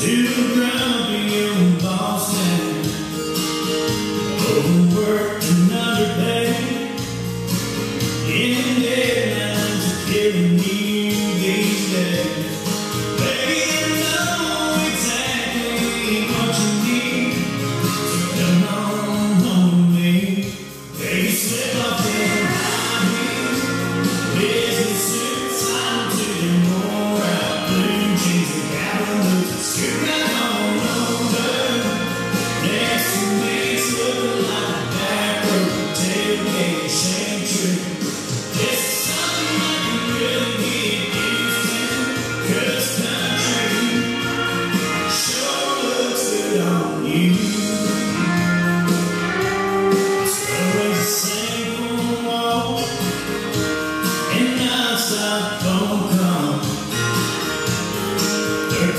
to ground.